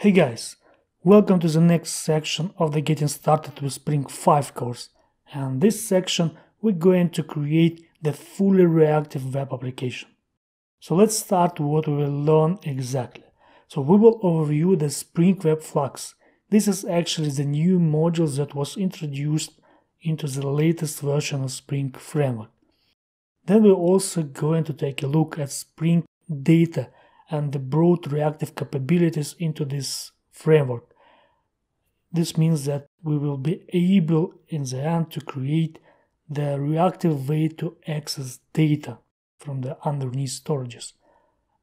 Hey guys, welcome to the next section of the Getting Started with Spring 5 course. And this section we're going to create the fully reactive web application. So let's start what we will learn exactly. So we will overview the Spring Web Flux. This is actually the new module that was introduced into the latest version of Spring Framework. Then we're also going to take a look at Spring Data and the broad reactive capabilities into this framework. This means that we will be able in the end to create the reactive way to access data from the underneath storages.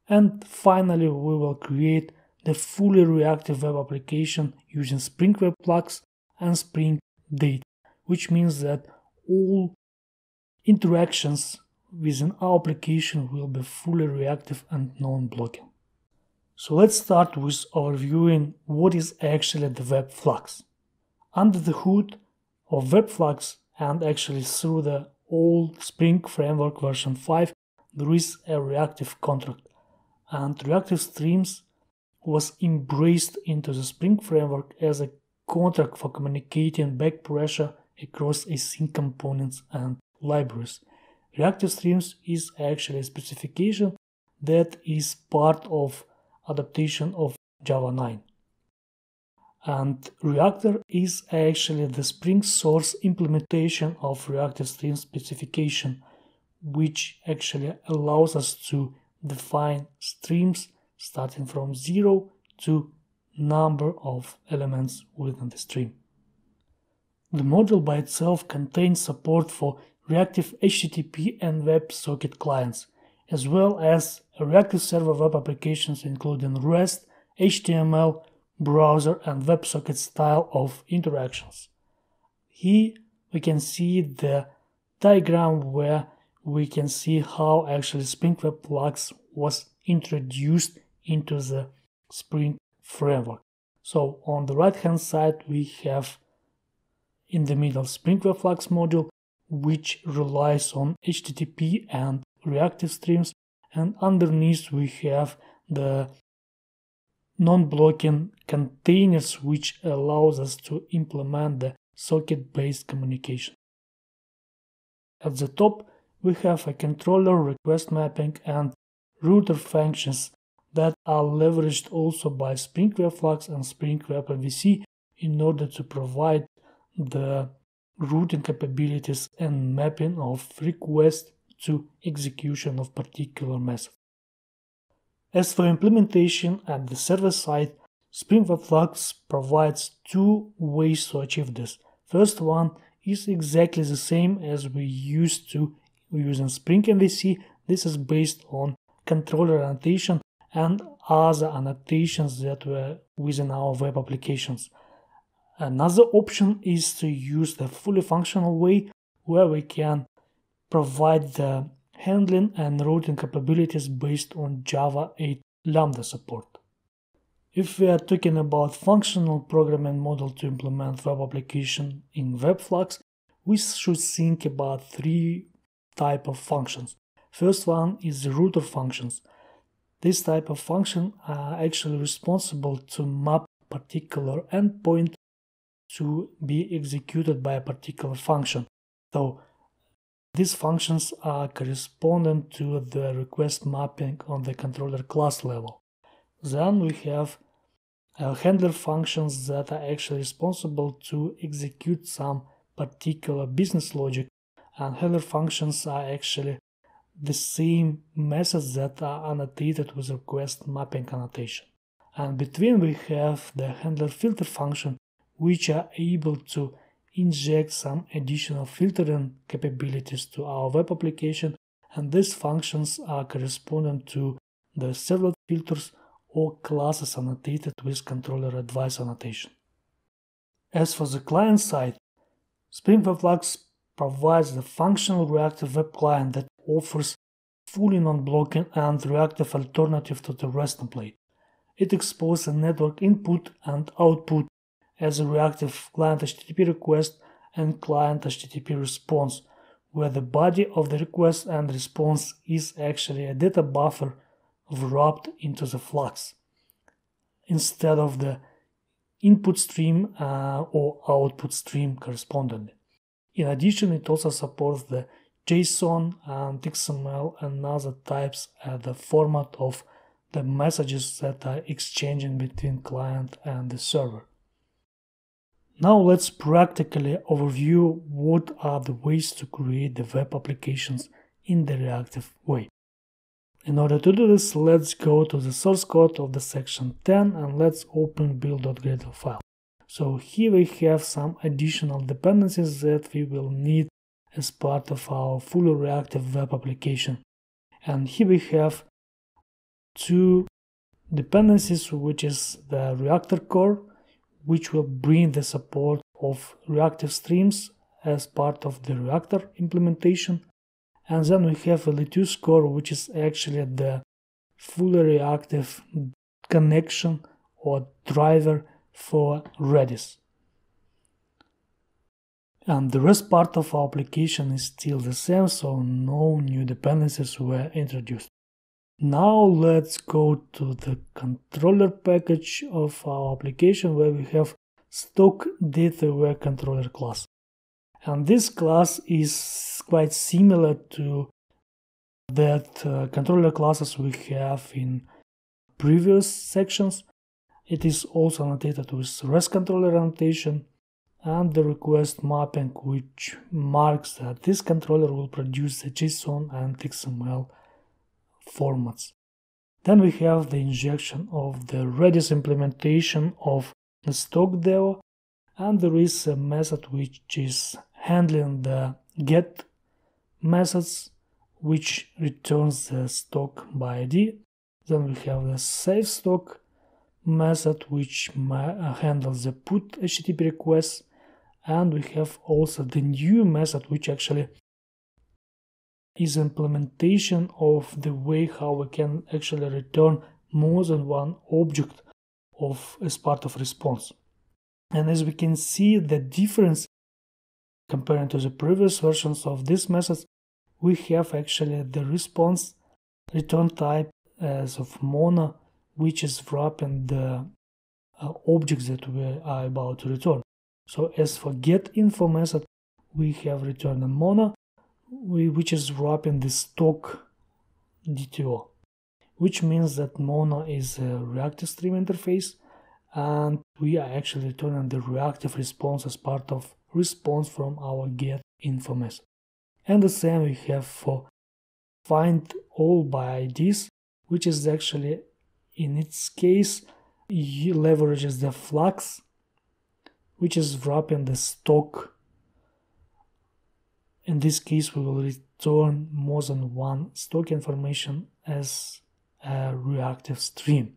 And finally, we will create the fully reactive web application using Spring Web Flux and Spring Data, which means that all interactions within our application will be fully reactive and non-blocking. So let's start with overviewing what is actually the web flux. Under the hood of web flux and actually through the old Spring Framework version 5 there is a reactive contract and reactive streams was embraced into the Spring Framework as a contract for communicating back pressure across async components and libraries Reactive streams is actually a specification that is part of adaptation of Java 9. And Reactor is actually the Spring source implementation of reactive stream specification, which actually allows us to define streams starting from zero to number of elements within the stream. The module by itself contains support for reactive HTTP and WebSocket clients, as well as reactive server web applications including REST, HTML, browser, and WebSocket style of interactions. Here we can see the diagram where we can see how actually Spring Web Flux was introduced into the Spring framework. So on the right hand side we have in the middle Spring Web Flux module which relies on HTTP and reactive streams and underneath we have the non-blocking containers which allows us to implement the socket-based communication. At the top we have a controller request mapping and router functions that are leveraged also by Spring Web Flux and Spring Web MVC in order to provide the routing capabilities and mapping of request to execution of particular method. As for implementation at the server side, Spring Web Flux provides two ways to achieve this. First one is exactly the same as we used to using Spring MVC. This is based on controller annotation and other annotations that were within our web applications. Another option is to use the fully functional way where we can provide the handling and routing capabilities based on Java 8 Lambda support. If we are talking about functional programming model to implement web application in WebFlux, we should think about three type of functions. First one is the router functions. This type of function are actually responsible to map particular endpoint to be executed by a particular function. So these functions are correspondent to the request mapping on the controller class level. Then we have uh, handler functions that are actually responsible to execute some particular business logic and handler functions are actually the same methods that are annotated with request mapping annotation. And between we have the handler filter function which are able to inject some additional filtering capabilities to our web application and these functions are correspondent to the servlet filters or classes annotated with controller advice annotation. As for the client side, Spring Web Flux provides the functional reactive web client that offers fully non-blocking and reactive alternative to the REST template. It exposes a network input and output as a reactive client HTTP request and client HTTP response, where the body of the request and response is actually a data buffer wrapped into the flux. instead of the input stream uh, or output stream correspondingly. In addition, it also supports the JSON and XML and other types at the format of the messages that are exchanging between client and the server. Now let's practically overview what are the ways to create the web applications in the reactive way. In order to do this, let's go to the source code of the section 10 and let's open build.gradle file. So here we have some additional dependencies that we will need as part of our fully reactive web application. And here we have two dependencies, which is the reactor core which will bring the support of reactive streams as part of the reactor implementation. And then we have a Lettuce core, which is actually the fully reactive connection or driver for Redis. And the rest part of our application is still the same, so no new dependencies were introduced. Now let's go to the controller package of our application where we have stock dataware controller class. And this class is quite similar to that uh, controller classes we have in previous sections. It is also annotated with REST controller annotation and the request mapping which marks that this controller will produce the JSON and XML formats. Then we have the injection of the Redis implementation of the stock devo and there is a method which is handling the get methods which returns the stock by ID. Then we have the save stock method which handles the put HTTP requests and we have also the new method which actually is implementation of the way how we can actually return more than one object of as part of response. And as we can see the difference comparing to the previous versions of this method, we have actually the response return type as of mono, which is wrapping the uh, objects that we are about to return. So as for get info method, we have returned a mono which is wrapping the stock DTO, which means that Mono is a reactive stream interface and we are actually returning the reactive response as part of response from our get info. And the same we have for find all by IDs, which is actually in its case leverages the Flux, which is wrapping the stock in this case, we will return more than one stock information as a reactive stream.